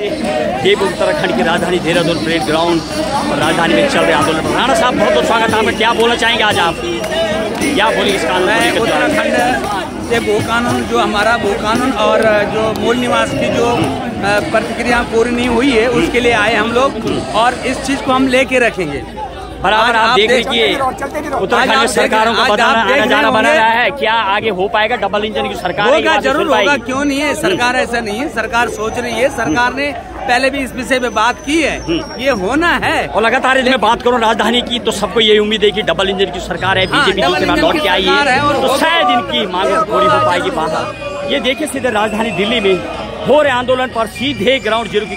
देव उत्तराखंड की राजधानी Dehradun parade ground और राजधानी में चल रहे आंदोलन राणा साहब बहुत बहुत स्वागत है क्या बोलना चाहेंगे आज आप? क्या बोले इस कानून उत्तराखंड से वो कानून जो हमारा वो कानून और जो मूल निवास की जो प्रतिक्रिया पूरी नहीं हुई है उसके लिए आए हम लोग और इस चीज़ को हम लेके रखेंगे। बराबर आप देख लीजिए। उत्तराखंड में सरकारों को बताना आना जाना बना रहा है क्या आगे हो पाएगा डबल इंजन की सरकार? होगा ज़रूर होगा क्यों नहीं है? सरकार ऐसा नहीं है। सरकार सोच रही है। सरकार ने पहले भी इस विषय में बात की है। हम्म। ये होना है। और लगातार इसमें बात करूँ राजधानी की तो सबको ये उम्मीद है कि डबल इंजन की सरकार है बीजेपी हाँ, लौट के आई है। तो शायद इनकी मांग पूरी हो पाएगी बाहर। ये देखिए सीधे राजधानी दिल्ली में हो रहे आंदोलन पर सीधे ग्राउंड ज़ीरो की